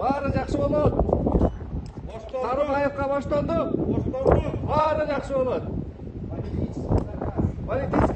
баары жакшы болот. Сарыбаевга баштандык баары жакшы болот. Политический